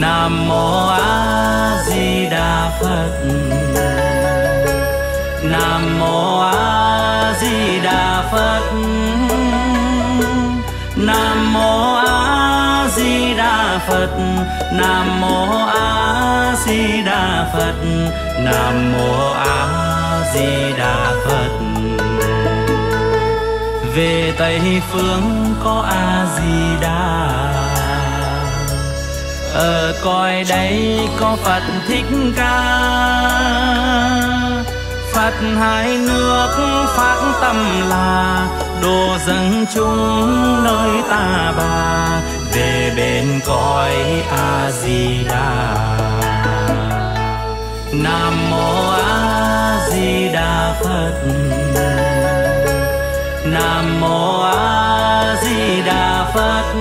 nam mô a di đà phật. Phật. Nam mô a di đà phật. Nam mô a di đà phật. Nam mô a di đà phật. Về tây phương có a di đà. Ở coi đây có phật thích ca phật hai nước phát tâm là đồ dâng chung nơi ta bà. Về bên cõi a di đà nam mô a di đà phật. Nam mô a di đà phật.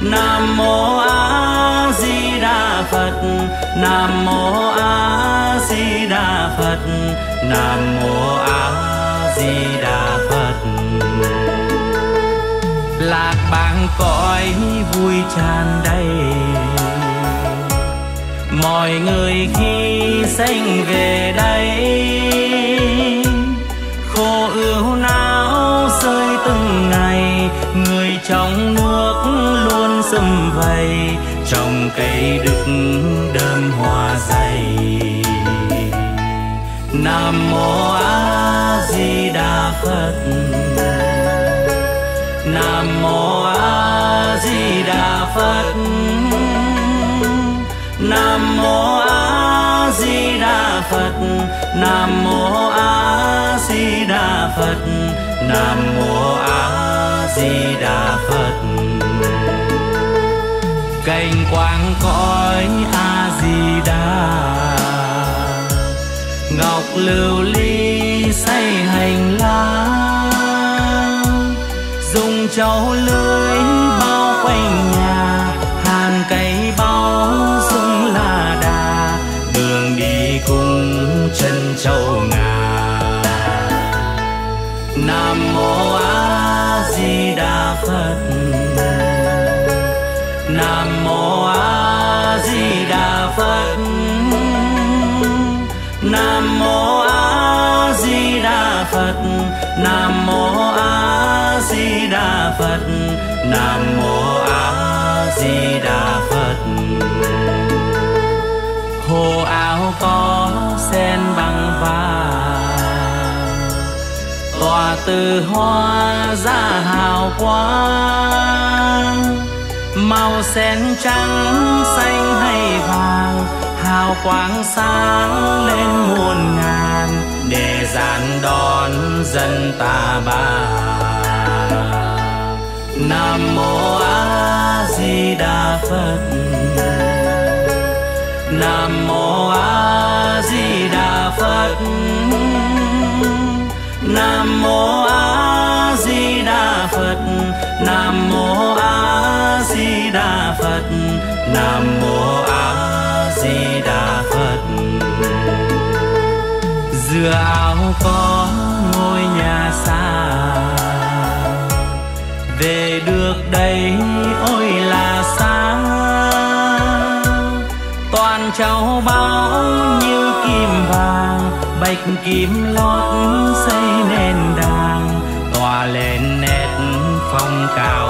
Nam mô a di đà phật. Nam mô a di đà phật, nam mô a di đà phật. Lạc bạn cõi vui tràn đầy. Mọi người khi sanh về đây, khổ ưu não rơi từng ngày. Người trong nước luôn xâm vầy trong cây đức phật. Nam mô a di đà phật. Nam mô a di đà phật. Nam mô a di đà phật. Cành quang cõi a di đà ngọc lưu ly xây hành lang. Dùng châu lưới bao quanh nhà. Châu ngà nam mô a di đà phật. Nam mô a di đà phật. Nam mô a di đà phật. Nam mô a di đà phật. Nam mô a di đà phật. Hồ áo có sen bằng vàng. Tỏa từ hoa ra hào quang, màu sen trắng xanh hay vàng, hào quang sáng lên muôn ngàn, để dàn đón dân ta bà nam mô a di đà phật nam mô a di đà phật. Dừa áo có ngôi nhà xa. Về được đây ôi là xa. Toàn cháu bao như kim vàng, bạch kim lót xây nền đàng. Tỏa lên nét phong cao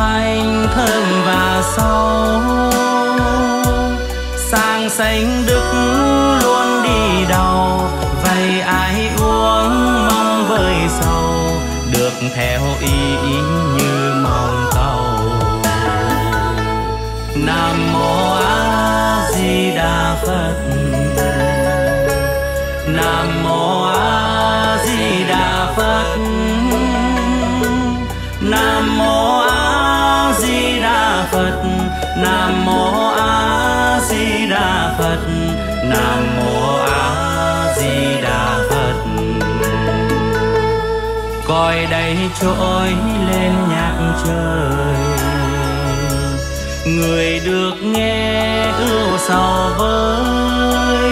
vì thanh thơm và sâu. Xanh đức luôn đi đầu, vậy ai uống mong vơi sầu, được theo ý như mong cầu. Nam mô a di đà phật. Nam mô nam mô a di đà phật. Nam mô a di đà phật. Coi đây trỗi lên nhạc trời. Người được nghe ưu sầu vơi.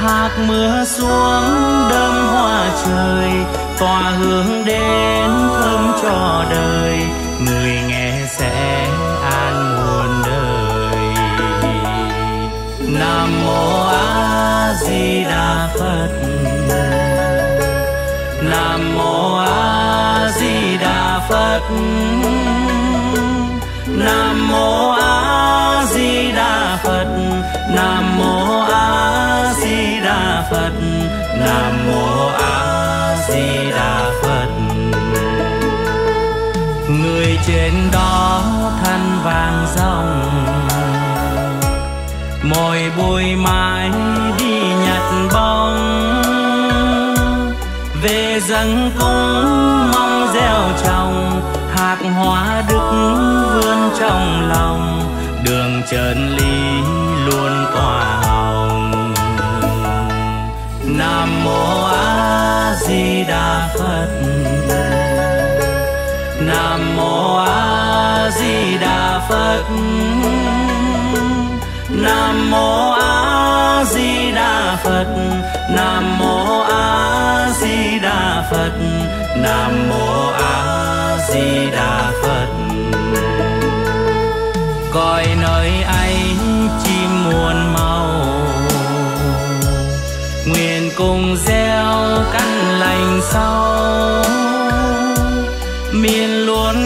Hạt mưa xuống đâm hoa trời. Tỏa hướng đến thơm cho đời. Người phật nam mô a di đà phật. Nam mô a di đà phật. Nam mô a di đà phật. Nam mô a di đà phật. Người trên đó thân vàng rồng mồi bụi mai dâng cung mong gieo trồng, hạt hóa đức vươn trong lòng. Đường chân lý luôn tỏa hồng. Nam mô a di đà phật. Nam mô a di đà phật. Nam mô a di đà phật. Nam mô a di đà phật. Coi nơi ấy chim muôn màu. Nguyện cùng gieo căn lành sau. Miền luôn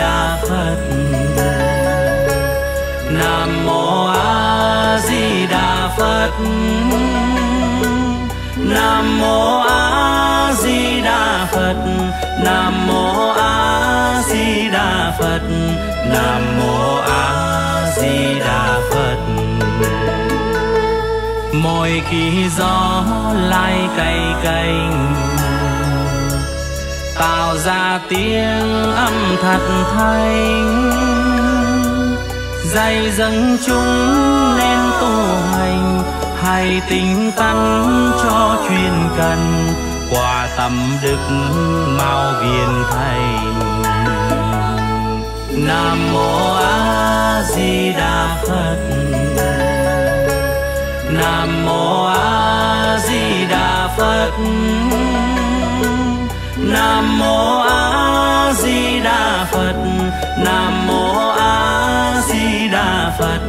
đa phật nam mô a di đà phật. Nam mô a di đà phật. Nam mô a di đà phật. Nam mô a di đà phật. Mỗi khi gió lai cay cành tạo ra tiếng âm thật thanh. Dày dâng chúng nên tu hành hay tinh tấn cho chuyên cần. Quả tâm đức mau viên thành. Nam mô a di đà phật. Nam mô a di đà phật nam mô a di đà phật. Nam mô a di đà phật.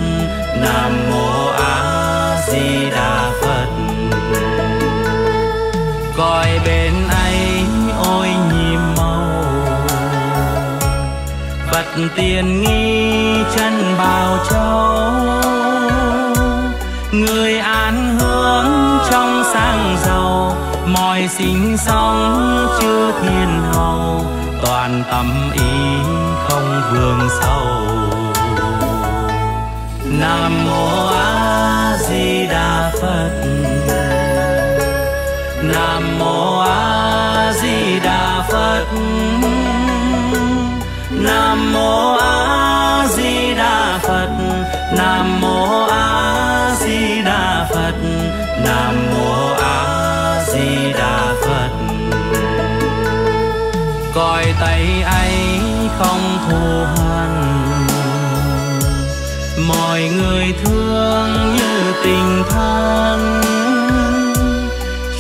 Nam mô a di đà phật. Coi bên ấy ôi nhịp màu. Vật tiền nghi chân bào châu người sinh sống chưa thiên hậu, toàn tâm ý không vương sâu nam mô a di đà phật.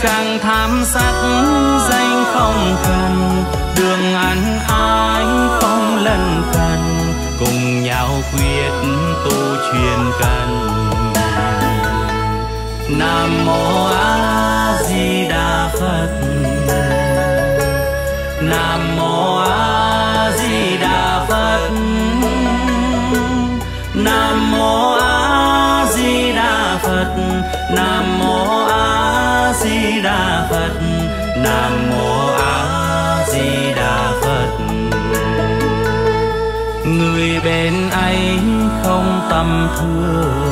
Chẳng tham sắc danh không cần đường ăn ai không lần cần cùng nhau quyết tu truyền cần nam mô a di đà phật. Nam mô a di đà phật. Nam mô a di đà phật. Nam mô phật, nam mô a di đà phật. Người bên ấy không tâm thương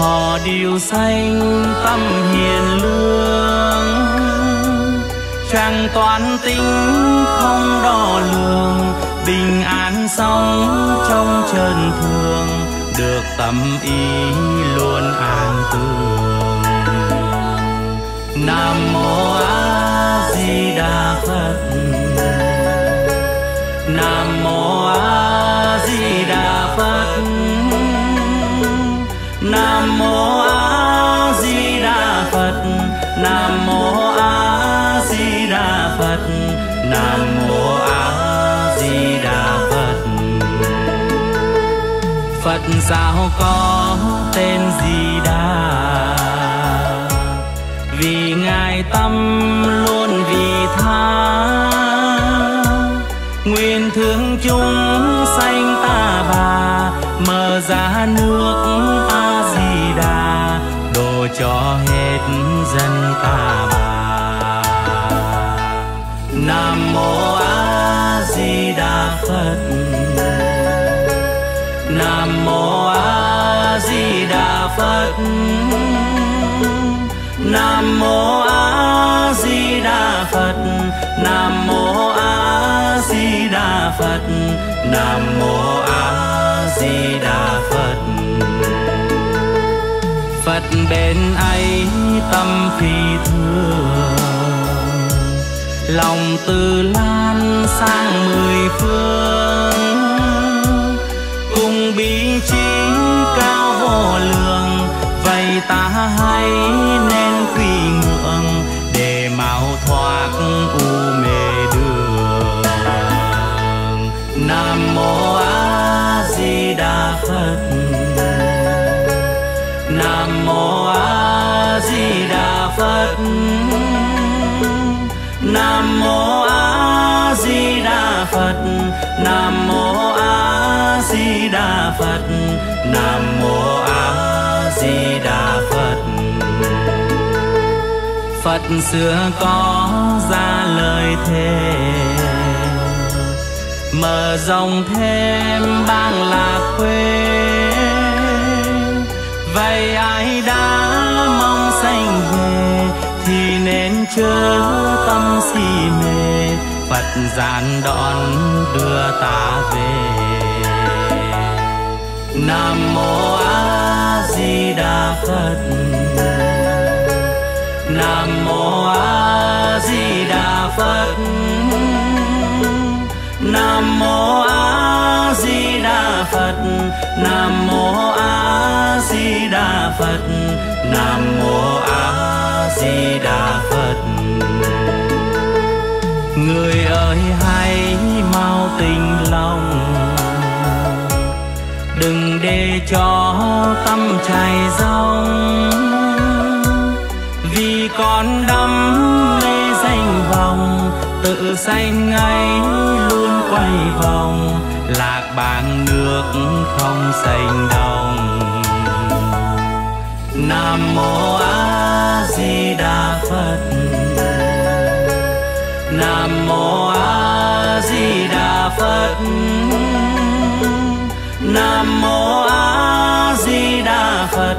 họ điều xanh tâm hiền lương. Chẳng toán tính không đo lường, bình an sống trong trần thường, được tâm ý luôn an tường nam mô a di đà phật. Nam mô a di đà phật. Nam mô a di đà phật. Nam mô a di đà phật. Nam mô a di đà phật. Phật sao có tên di đà vì ngài tâm luôn vì tha. Nguyện thương chúng sanh ta bà, mở ra nước a di đà đồ cho hết dân ta bà. Nam mô a di đà phật. Nam mô a di đà phật mô a di đà phật. Nam mô a di đà phật. Nam mô a di đà phật. Phật bên ấy tâm phi thường. Lòng từ lan sang mười phương. Cùng bi trí cao vô lượng. Vậy ta hay nên quỳ nam mô a di đà phật. Nam mô a di đà phật. Phật xưa có ra lời thề, mở rộng thêm bang lạc quê. Vậy ai đã mong sanh về thì nên chớ tâm si mê. Phật giản đón đưa ta về. Nam mô a di đà phật. Nam mô a di đà phật. Nam mô a di đà phật. Nam mô a di đà phật. Nam mô a di đà phật. Người ơi hãy sao tình lòng. Đừng để cho tâm chảy rong vì con đắm mê danh vọng, tự sanh ấy luôn quay vòng. Lạc bảng nước không sành đồng. Nam mô a di đà phật. Nam mô a phật. Nam mô a di đà phật.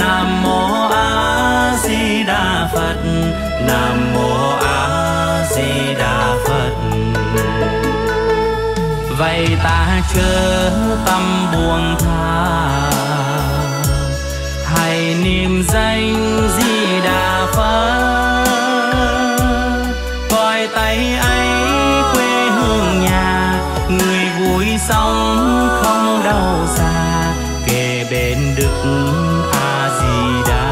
Nam mô a di đà phật. Nam mô a di đà phật. Vậy ta chớ tâm buông tha. Hãy niệm danh di đà phật. Coi tay anh sóng không đau xa kề bên đức a di đà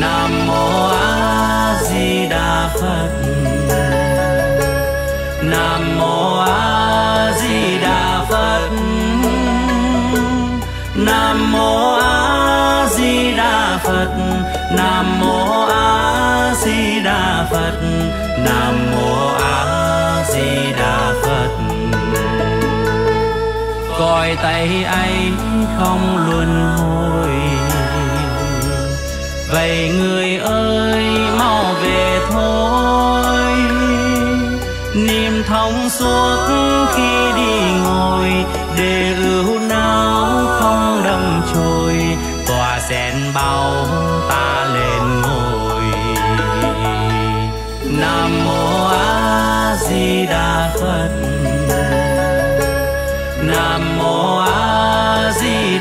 nam mô a di đà phật. Nam mô a di đà phật. Nam mô a di đà phật. Nam mô a di đà phật. Nam mô cõi tay anh không luân hồi vậy người ơi, mau về thôi. Niềm thông suốt khi đi ngồi, để ưu não không đâm chồi. Tòa sen bao ta lên ngồi. Nam mô a di đà phật.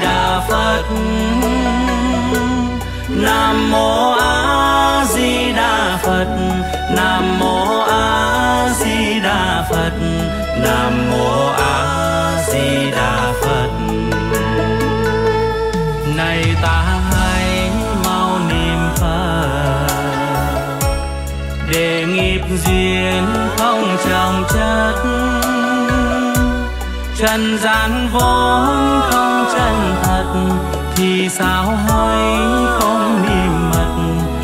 Đà phật. Nam mô a di đà phật. Nam mô a di đà phật. Nam mô a di đà phật. Này ta hãy mau niệm phật. Để nghiệp duyên không chồng chất. Trần gian vốn không chân sao hay không niệm mật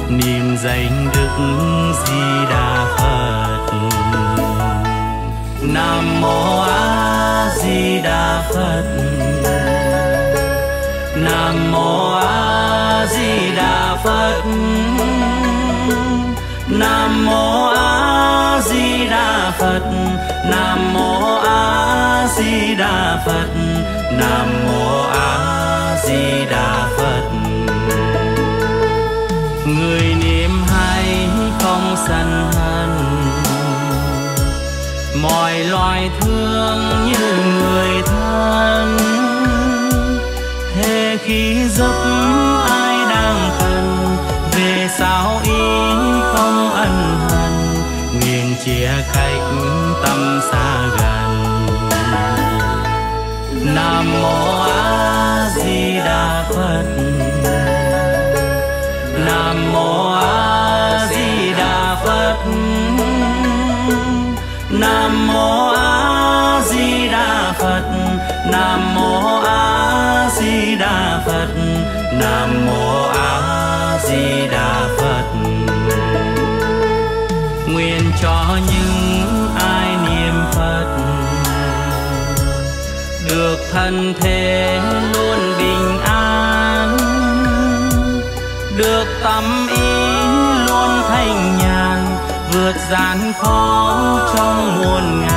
niệm danh đức di đà phật. Nam mô a di đà phật. Nam mô a di đà phật. Nam mô a di đà phật. Nam mô a di đà phật. Nam mô khi giấc ai đang cần, về sao ý không ân hận nguyện chia khách tâm xa gần. Nam mô a di đà phật. Nam mô a nam mô a di đà phật. Nguyện cho những ai niệm phật được thân thể luôn bình an, được tâm ý luôn thanh nhàn, vượt gian khó trong muôn ngàn.